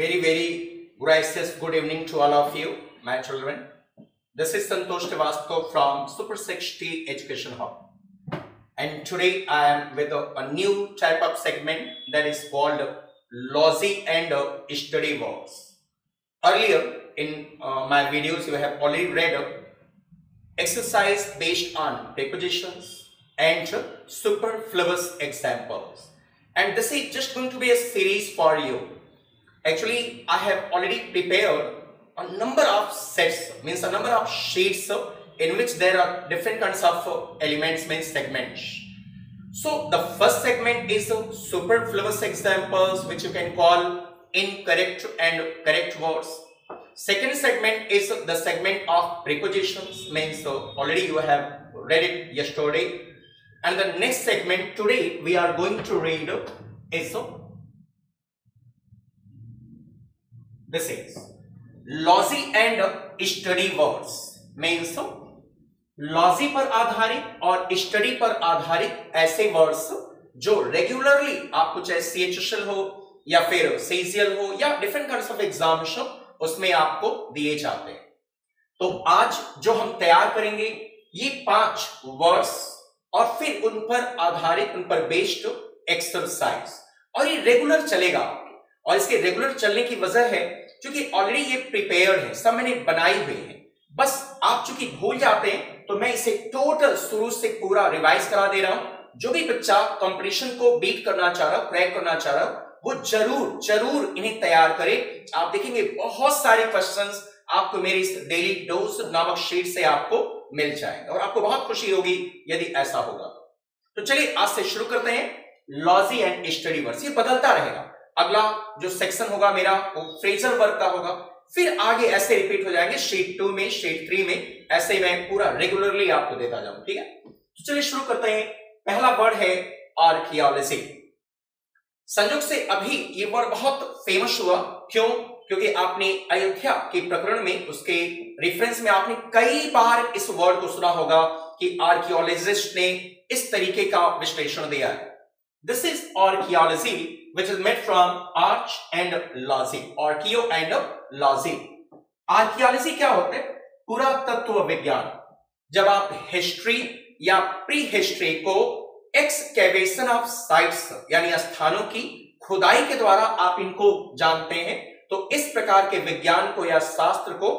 Very, very gracious good evening to all of you, my children. This is Santosh Srivastava from Super 60 Education Hub. And today I am with a, a new type of segment that is called Logy and uh, Study Words. Earlier in uh, my videos, you have already read uh, exercise based on prepositions and superfluous examples. And this is just going to be a series for you actually I have already prepared a number of sets means a number of sheets uh, in which there are different kinds of uh, elements means segments. So the first segment is uh, superfluous examples which you can call incorrect and correct words. Second segment is the segment of prepositions means already you have read it yesterday and the next segment today we are going to read is this is logy and study words. Means logy पर आधारित और study पर आधारित ऐसे words जो regularly आपको चाहे C H हो या फिर सीजीएल हो या डिफरेंट काइंड ऑफ़ एग्जामिनेशन उसमें आपको दिए जाते हैं। तो आज जो हम तैयार करेंगे, ये पाँच वर्ड्स और फिर उन पर आधारित, उन पर बेस्ड एक्सरसाइज और ये रेगुलर चलेगा। और इसके रेगुलर चलने की वजह है क्योंकि ऑलरेडी ये प्रिपेयर्ड है, सब मैंने बनाई हुई है। बस आप चूँकि भूल जाते हैं तो मैं इसे टोटल शुरू से पूरा रिवाइज करा दे रहा हूँ। जो भी बच्चा कंपटीशन को बीट करना चाह रहा क्रैक करना चाह रहा, वो ज़रूर ज़रूर इन्हें तैयार करे। आप देखेंगे बहुत सारे क्वेश्चंस आपको मेरी इस डेली डोज नामक शीट से आपको मिल जाएगा और आपको बहुत खुशी होगी यदि ऐसा होगा। तो चलिए आज से शुरू करते हैं। लॉजी एंड स्टडी वर्स ये बदलता रहेगा। अगला जो सेक्शन होगा मेरा, वो फ्रेजर वर्क का होगा। फिर आगे ऐसे रिपीट हो जाएँगे शीट टू में शीट थ्री में, ऐसे मैं पूरा रेगुलरली आपको देता जाऊँ, ठीक है? तो चलिए शुरू करते हैं। पहला वर्ड है आर्कियोलॉजी संयोग से अभी ये वर्ड बहुत फ़ेमस हुआ। क्यों? क्योंकि आपने अयोध्या के प्रकरण में, उसके रेफरेंस में आपने कई बार इस वर्ड को सुना होगा कि आर्कियोलॉजिस्ट ने इस तरीके का विश्लेषण दिया है। This is archaeology which is made from arch and logy archeo and logy archaeology क्या होता है? पुरातत्व विज्ञान। जब आप हिस्ट्री या प्री हिस्ट्री को एक्सकेवेशन ऑफ़ साइट्स यानी स्थानों की खुदाई के द्वारा आप इनको जानते हैं तो इस प्रकार के विज्ञान को या शास्त्र को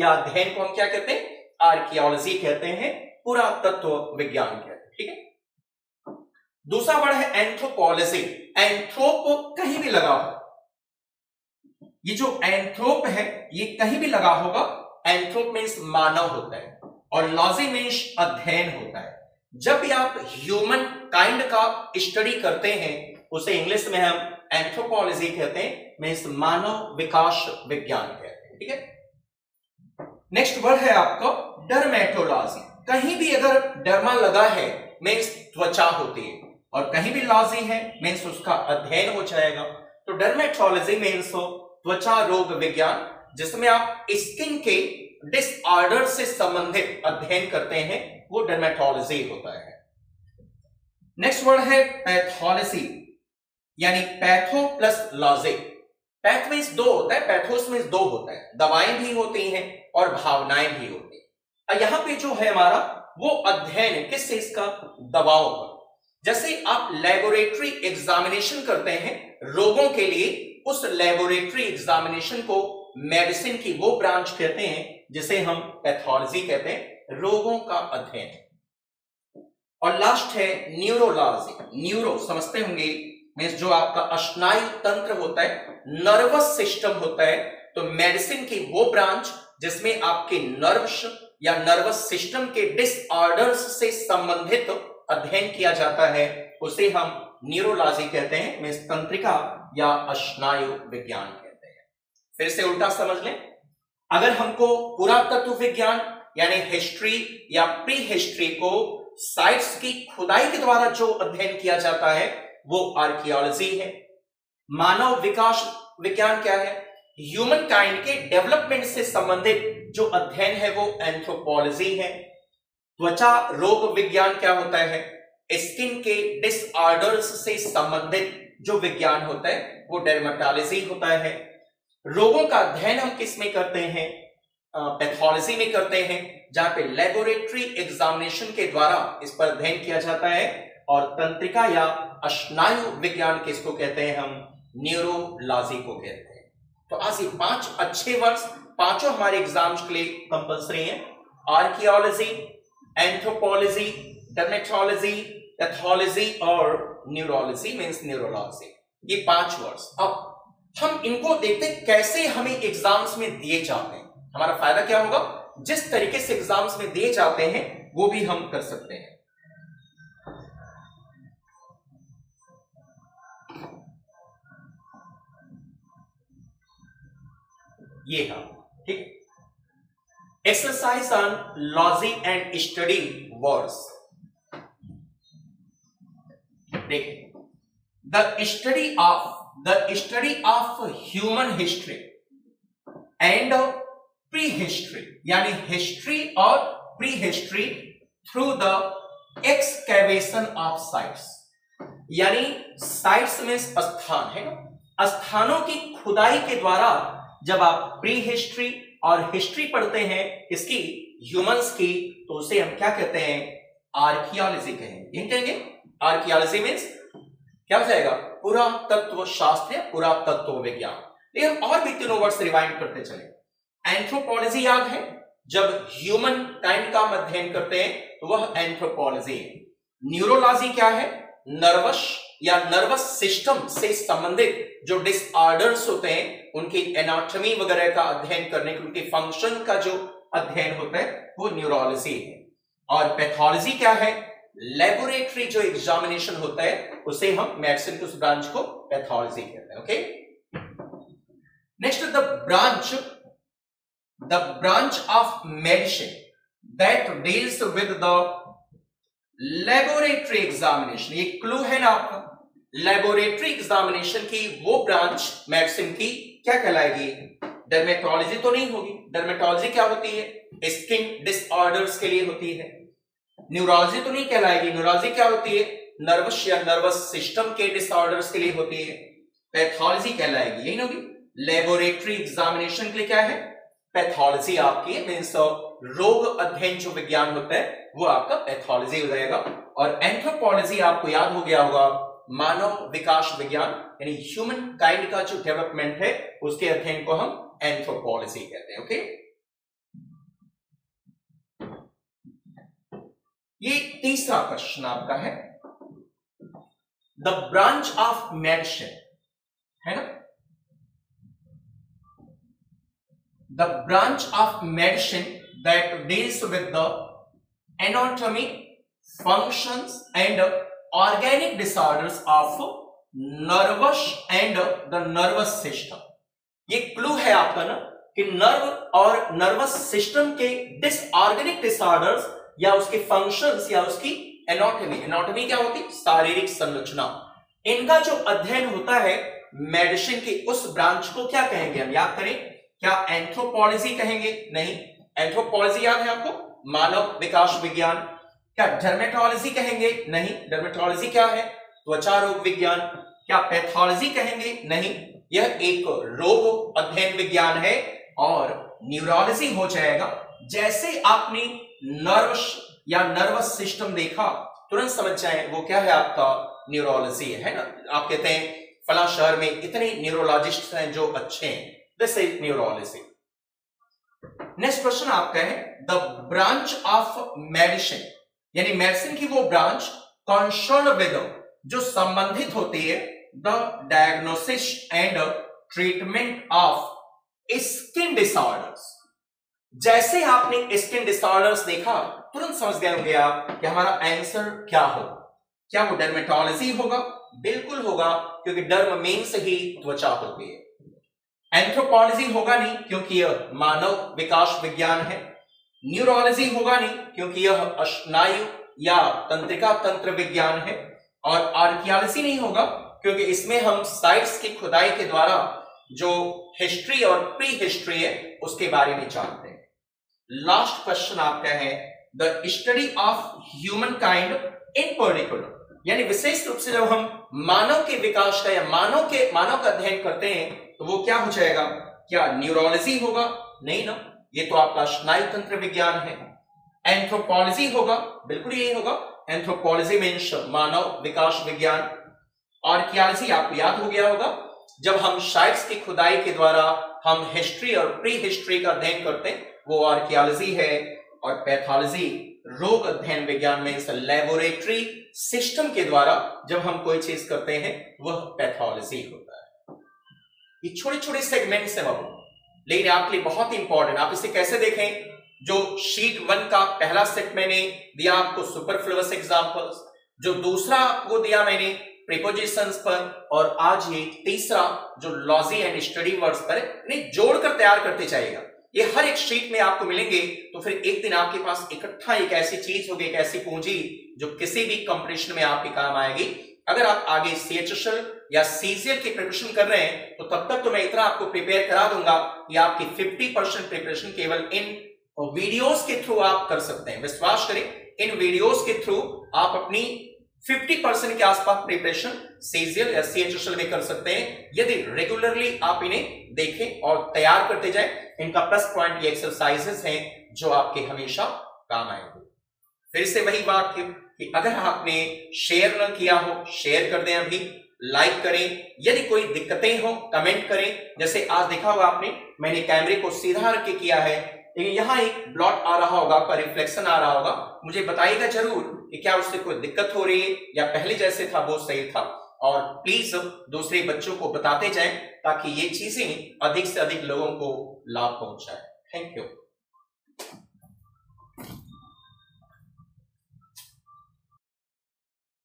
या अध्ययन को हम क्या कहते हैं? आर्कियोलॉजी कहते हैं, पुरातत्व विज्ञान कहते हैं। ठीक है? दूसरा वर्ड है एंथ्रोपोलॉजी एंथ्रोप कहीं भी लगा हो. ये जो एंथ्रोप है, ये कहीं भी लगा होगा. एंथ्रोप मीन्स मानव होता है और लॉजी मीन्स अध्ययन होता है. जब भी आप ह्यूमन काइंड का स्टडी करते हैं, उसे इंग्लिश में हम एंथ्रोपोलॉजी कहते हैं मीन्स मानव विकास विज्ञान कहते हैं. ठीक है? नेक्स्ट वर्ड है आपका डरमेटोलॉजी कहीं भी अगर डर्मा लगा है मीन्स त्वचा होती है. और कहीं भी लॉजी है मीन्स उसका अध्ययन हो जाएगा। तो डर्मेट्रोलॉजी मीन्स हो त्वचा रोग विज्ञान, जिसमें आप स्किन के डिसऑर्डर से संबंधित अध्ययन करते हैं, वो डर्मेटोलॉजी होता है। नेक्स्ट वर्ड है पैथोलॉजी यानी patho plus logic path means दो होता है पैथोस मीन्स दो होता है। दवाएँ भी होती हैं और भावनाएँ भी होती हैं। यहाँ पे जो है हमारा, वो अध्ययन किस चीज़ का? दवाओं का जैसे आप लेबोरेटरी एग्जामिनेशन करते हैं, रोगों के लिए उस लेबोरेटरी एग्जामिनेशन को मेडिसिन की वो ब्रांच कहते हैं, जिसे हम पैथोलॉजी कहते हैं, रोगों का अध्ययन। और लास्ट है न्यूरोलॉजी न्यूरो समझते होंगे मीन्स जो आपका स्नायु तंत्र होता है नर्वस सिस्टम होता है तो मेडिसिन की वो ब्रांच जिसमें आपके नर्व्स या नर्वस सिस्टम के डिसऑर्डर्स से संबंधित अध्ययन किया जाता है, उसे हम न्यूरोलॉजी कहते हैं तंत्रिका या स्नायु विज्ञान कहते हैं। फिर से उल्टा समझ लें। अगर हमको पुरातत्व विज्ञान, यानी हिस्ट्री या प्री हिस्ट्री को साइट्स की खुदाई के द्वारा जो अध्ययन किया जाता है, वो आर्कियोलॉजी है। मानव विकास विज्ञान क्या है? ह्यूमन काइंड के डेवलपमेंट से संबंधित जो अध्ययन है वो एंथ्रोपोलॉजी है। त्वचा रोग विज्ञान क्या होता है? स्किन के डिसऑर्डर्स से संबंधित जो विज्ञान होता है, वो डर्मेटोलॉजी होता है। रोगों का अध्ययन हम किसमें करते हैं? पैथोलॉजी में करते हैं, जहाँ पे लेबोरेटरी एग्जामिनेशन के द्वारा इस पर अध्ययन किया जाता है, और तंत्रिका या स्नायु विज्ञान किसको कहते हैं हम? न्यूरोलॉजी को कहते हैं। तो आज ये पाँच अच्छे वर्ड्स पाँचों हमारे एग्ज़ाम्स के लिए कंपल्सरी हैं। आर्कियोलॉजी एंथ्रोपोलॉजी डर्मेटोलॉजी एथोलॉजी और न्यूरोलॉजी मीन्स न्यूरोलॉजी ये पाँच वर्ड्स अब हम इनको देखते कैसे हमें एग्ज़ाम्स में दिए जाते हैं। हमारा फ़ायदा क्या होगा? जिस तरीके से एग्ज़ाम्स में दिए जाते हैं, वो भी हम कर सकते हैं। ये हाँ ठीक? Exercise on logic and study words देखिए the study of the study of human history and prehistory यानी हिस्ट्री और prehistory through the excavation of sites यानी साइट्स में स्थान है ना? स्थानों की खुदाई के द्वारा जब आप प्री हिस्ट्री और हिस्ट्री पढ़ते हैं, इसकी ह्यूमंस की तो उसे हम क्या कहते हैं? आर्कियोलॉजी कहेंगे कहेंगे? आर्कियोलॉजी मीन्स क्या हो जाएगा? पूरा तत्व शास्त्र पूरा तत्व विज्ञान लेकिन और भी तीनों वर्ष रिवाइंड करते चले। एंथ्रोपोलॉजी याद है? जब ह्यूमन काइंड का अध्ययन करते हैं तो वह एंथ्रोपोलॉजी है। न्यूरोलॉजी क्या है? नर्वस या नर्वस सिस्टम से संबंधित जो डिसऑर्डर्स होते हैं, उनकी एनाटॉमी वगैरह का अध्ययन करने के उनके फ़ंक्शन का जो अध्ययन होता है, वो न्यूरोलॉजी है। और पैथोलॉजी क्या है? लेबोरेटरी जो एग्जामिनेशन होता है, उसे हम मेडिसिन के उस ब्रांच को पैथोलॉजी कहते हैं okay next the branch the branch of medicine that deals with the laboratory examination ये क्लू है ना आपका? लेबोरेटरी एग्जामिनेशन की वो ब्रांच मेडिसिन की क्या कहलाएगी? डर्मेटोलॉजी तो नहीं होगी। डर्मेटोलॉजी क्या होती है? स्किन डिसऑर्डर्स के लिए होती है। न्यूरोलॉजी तो नहीं कहलाएगी। न्यूरोलॉजी क्या होती है? नर्वस या नर्वस सिस्टम के डिसऑर्डर्स के लिए होती है। पैथोलॉजी कहलाएगी। यही होगी? लेबोरेटरी एग्जामिनेशन के लिए क्या है? पैथोलॉजी आपकी मीन्स रोग अध्ययन जो विज्ञान होता है, वो आपका पैथोलॉजी हो जाएगा। और एंथ्रोपोलॉजी आपको याद हो गया होगा, मानव विकास विज्ञान, यानी ह्यूमन काइंड का जो डेवलपमेंट है, उसके अध्ययन को हम एंथ्रोपोलॉजी कहते हैं ओके ये तीसरा क्वेश्चन आपका है। द ब्रांच ऑफ़ मेडिसिन है ना? The branch of medicine that deals with the anatomy, functions and organic disorders of nervous and the nervous system. ये क्लू है आपका ना कि नर्व और नर्वस सिस्टम के डिसऑर्गेनिक डिसऑर्डर्स या उसके फ़ंक्शंस या उसकी एनाटॉमी एनाटॉमी क्या होती? शारीरिक संरचना. इनका जो अध्ययन होता है मेडिसिन की उस ब्रांच को क्या कहेंगे हम? याद करें क्या एंथ्रोपोलॉजी कहेंगे? नहीं. एंथ्रोपोलॉजी याद है आपको? मानव विकास विज्ञान। क्या डर्मेटोलॉजी कहेंगे? नहीं। डर्मेटोलॉजी क्या है? त्वचा रोग विज्ञान। क्या पैथोलॉजी कहेंगे? नहीं। यह एक रोग अध्ययन विज्ञान है और न्यूरोलॉजी हो जाएगा। जैसे आपने नर्वस या नर्वस सिस्टम देखा, तुरंत समझ जाए, वो क्या है आपका न्यूरोलॉजी है ना? आप कहते हैं, फला शहर में इतने न्यूरोलॉजिस्ट हैं जो अच्छे हैं। This is neurology next question आपका है द ब्रांच ऑफ़ मेडिसिन यानी मेडिसिन की वो ब्रांच कंसर्न विद जो संबंधित होती है the diagnosis and treatment of skin disorders जैसे आपने स्किन डिसऑर्डर्स देखा, तुरंत समझ गए होंगे आप कि हमारा आंसर क्या हो। क्या वो डर्मेटोलॉजी होगा? बिल्कुल होगा, क्योंकि डर्म मेन से ही त्वचा होती है। एंथ्रोपोलॉजी होगा नहीं, क्योंकि यह मानव विकास विज्ञान है। न्यूरोलॉजी होगा नहीं, क्योंकि यह स्नायु या तंत्रिका तंत्र विज्ञान है। और आर्कियोलॉजी नहीं होगा, क्योंकि इसमें हम साइट्स की खुदाई के द्वारा जो हिस्ट्री और प्री हिस्ट्री है, उसके बारे में जानते हैं। लास्ट क्वेश्चन आपका है the study of humankind in particular यानी विशेष रूप से जब हम मानव के विकास का या मानव के, मानव का अध्ययन करते हैं तो वो क्या हो जाएगा? क्या न्यूरोलॉजी होगा? नहीं ना। ये तो आपका स्नायु तंत्र विज्ञान है। एंथ्रोपोलॉजी होगा। बिल्कुल यही होगा। एंथ्रोपोलॉजी मीन्स मानव विकास विज्ञान। आर्कियोलॉजी आपको याद हो गया होगा, जब हम साइट्स की खुदाई के द्वारा हम हिस्ट्री और प्री हिस्ट्री का अध्ययन करते हैं, वो आर्कियोलॉजी है और पैथोलॉजी रोग अध्ययन विज्ञान में इस लेबोरेटरी सिस्टम के द्वारा जब हम कोई चीज़ करते हैं, वह पैथोलॉजी होता है। ये छोटे छोटे सेगमेंट्स है बाबू। लेकिन आपके लिए बहुत इंपॉर्टेंट आप इसे कैसे देखें? जो शीट वन का पहला सेट मैंने दिया आपको सुपरफ्लुअस एग्जांपल्स जो दूसरा आपको दिया मैंने प्रिपोजिशंस पर। और आज ये तीसरा, जो लॉजी एंड स्टडी वर्ड्स पर जोड़कर तैयार करते जाएगा ये हर एक शीट में आपको मिलेंगे तो फिर एक दिन आपके पास इकट्ठा एक ऐसी चीज़ होगी, एक ऐसी पूंजी जो किसी भी कंपटीशन में आपके काम आएगी। अगर आप आगे सी या सीजीएल की प्रिपरेशन कर रहे हैं तो तब तक तो मैं इतना आपको प्रिपेयर करा दूँगा कि आपकी 50 परसेंट प्रिपरेशन केवल इन वीडियोस के थ्रू आप कर सकते हैं। विश्वास करें, इन वीडियोस के थ्रू आप अपनी 50 परसेंट के आसपास प्रिपरेशन सीजीएल या सी में कर सकते हैं। यदि रेगुलरली आप इन्हें देखें और तैयार करते जाएँ, इनका प्लस पॉइंट ये एक्सरसाइजेस हैं जो आपके हमेशा काम आएँगे। फिर से वही बात है कि अगर आपने शेयर न किया हो शेयर कर दें अभी लाइक करें। यदि कोई दिक्कतें हो कमेंट करें। जैसे आज देखा होगा आपने, मैंने कैमरे को सीधा रख के किया है लेकिन यहाँ एक ब्लॉट आ रहा होगा, आपका रिफ्लेक्शन आ रहा होगा। मुझे बताइएगा ज़रूर कि क्या उससे कोई दिक्कत हो रही है, या पहले जैसे था, वो सही था। और प्लीज़ दूसरे बच्चों को बताते जाएँ, ताकि ये चीज़ें अधिक से अधिक लोगों को लाभ पहुँचाए। Thank you